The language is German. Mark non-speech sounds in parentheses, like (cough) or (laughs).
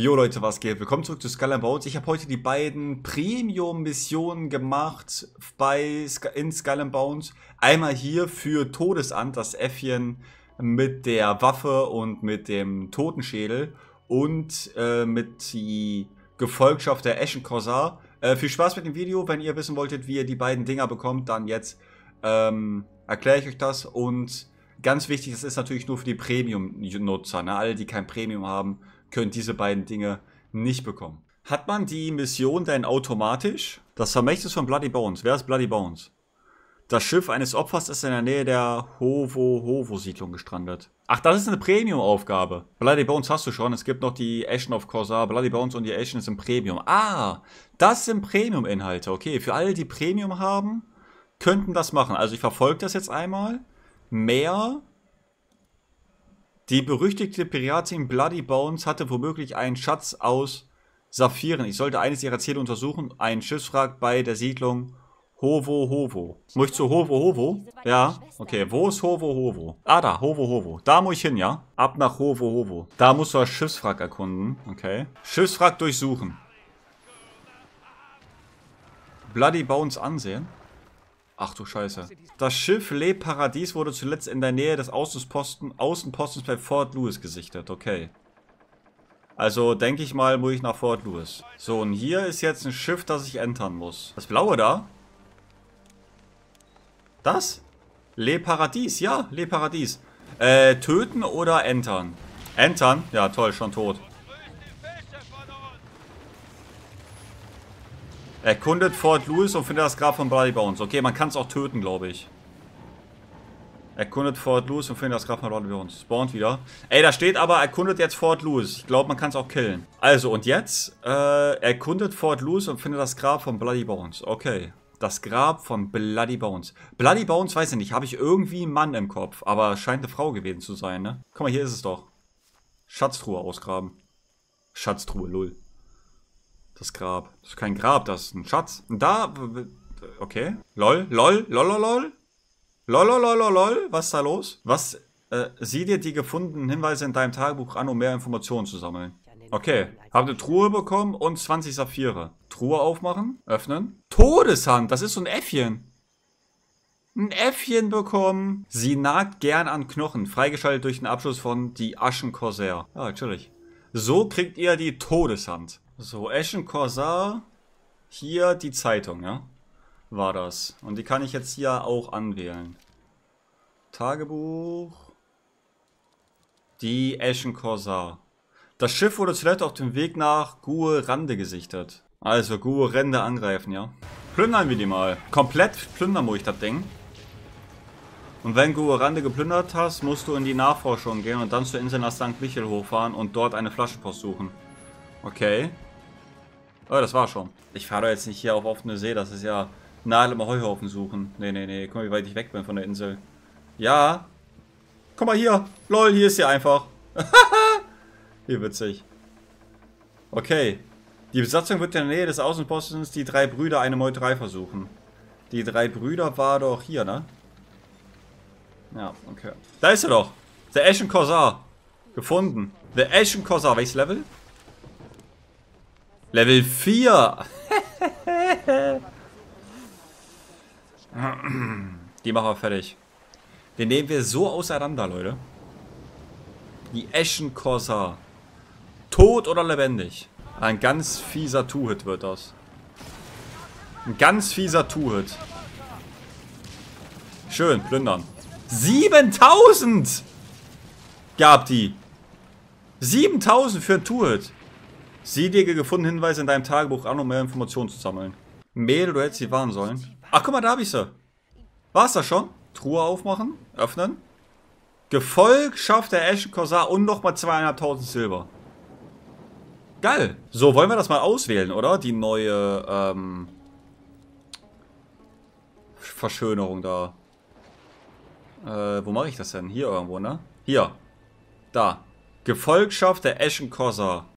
Jo Leute, was geht? Willkommen zurück zu Skull Bones. Ich habe heute die beiden Premium-Missionen gemacht bei in Skull Bones. Einmal hier für Todesand, das Äffchen mit der Waffe und mit dem Totenschädel und äh, mit die Gefolgschaft der Eschen Corsar. Äh, viel Spaß mit dem Video. Wenn ihr wissen wolltet, wie ihr die beiden Dinger bekommt, dann jetzt ähm, erkläre ich euch das. Und ganz wichtig, das ist natürlich nur für die Premium-Nutzer. Ne? Alle, die kein Premium haben, können diese beiden Dinge nicht bekommen. Hat man die Mission denn automatisch? Das Vermächtnis von Bloody Bones. Wer ist Bloody Bones? Das Schiff eines Opfers ist in der Nähe der Hovo-Hovo-Siedlung gestrandet. Ach, das ist eine Premium-Aufgabe. Bloody Bones hast du schon. Es gibt noch die Ashen of Corsair. Bloody Bones und die Ashen im Premium. Ah, das sind Premium-Inhalte. Okay, für alle, die Premium haben, könnten das machen. Also ich verfolge das jetzt einmal. Mehr die berüchtigte Piratin Bloody Bones hatte womöglich einen Schatz aus Saphiren. Ich sollte eines ihrer Ziele untersuchen. Ein Schiffswrack bei der Siedlung Hovo Hovo. Muss ich zu Hovo Hovo? Ja. Okay, wo ist Hovo Hovo? Ah, da, Hovo Hovo. Da muss ich hin, ja? Ab nach Hovo Hovo. Da musst du das Schiffswrack erkunden. Okay. Schiffswrack durchsuchen. Bloody Bones ansehen. Ach du Scheiße. Das Schiff Le Paradies wurde zuletzt in der Nähe des Außenposten, Außenpostens bei Fort Lewis gesichtet. Okay. Also denke ich mal, muss ich nach Fort Lewis. So, und hier ist jetzt ein Schiff, das ich entern muss. Das blaue da? Das? Le Paradies, ja, Le Paradies. Äh, töten oder entern? Entern? Ja, toll, schon tot. Erkundet Fort Lewis und findet das Grab von Bloody Bones. Okay, man kann es auch töten, glaube ich. Erkundet Fort Lewis und findet das Grab von Bloody Bones. Spawnt wieder. Ey, da steht aber, erkundet jetzt Fort Lewis. Ich glaube, man kann es auch killen. Also, und jetzt? Äh, erkundet Fort Lewis und findet das Grab von Bloody Bones. Okay. Das Grab von Bloody Bones. Bloody Bones, weiß ich nicht, habe ich irgendwie einen Mann im Kopf. Aber scheint eine Frau gewesen zu sein, ne? Guck mal, hier ist es doch. Schatztruhe ausgraben. Schatztruhe, lull. Das Grab. Das ist kein Grab, das ist ein Schatz. Und da. Okay. Lol, lol, lol, lol, lol. Lol, lol, lol, lol. Was ist da los? Was? Äh, sieh dir die gefundenen Hinweise in deinem Tagebuch an, um mehr Informationen zu sammeln. Okay. Hab eine Truhe bekommen und 20 Saphire. Truhe aufmachen. Öffnen. Todeshand. Das ist so ein Äffchen. Ein Äffchen bekommen. Sie nagt gern an Knochen. Freigeschaltet durch den Abschluss von Die Aschen Corsair. Ja, natürlich. So kriegt ihr die Todeshand. So, Ashen Corsar. Hier die Zeitung, ja? War das. Und die kann ich jetzt hier auch anwählen. Tagebuch. Die Ashen Corsar. Das Schiff wurde zuletzt auf dem Weg nach Gue Rande gesichtet. Also Gue Rande angreifen, ja? Plündern wir die mal. Komplett plündern muss ich das Ding. Und wenn Gue Rande geplündert hast, musst du in die Nachforschung gehen und dann zur Insel nach St. Michel hochfahren und dort eine Flaschenpost suchen. Okay. Oh, das war schon. Ich fahre doch jetzt nicht hier auf offene See, das ist ja nahe im Heuhaufen suchen. Nee, nee, nee, guck mal, wie weit ich weg bin von der Insel. Ja. Guck mal hier. Lol, hier ist sie einfach. (laughs) Wie witzig. Okay. Die Besatzung wird in der Nähe des Außenpostens die drei Brüder eine Meuterei versuchen. Die drei Brüder war doch hier, ne? Ja, okay. Da ist er doch. Der Ashen Corsar. Gefunden. The Ashen Corsar. Welches Level? Level 4. Die machen wir fertig. Den nehmen wir so auseinander, Leute. Die Ashen Corsar. Tot oder lebendig? Ein ganz fieser Two-Hit wird das. Ein ganz fieser Two-Hit. Schön, plündern. 7000! Gab die. 7000 für ein Two-Hit. Sieh dir gefundene Hinweise in deinem Tagebuch an, um mehr Informationen zu sammeln. Mädel, du hättest sie warnen sollen. Ach, guck mal, da hab ich sie. War's das schon? Truhe aufmachen, öffnen. Gefolgschaft der Ashen Corsar und nochmal zweieinhalbtausend Silber. Geil. So, wollen wir das mal auswählen, oder? Die neue, ähm... Verschönerung da. Äh, wo mache ich das denn? Hier irgendwo, ne? Hier. Da. Gefolgschaft der Ashen Corsar.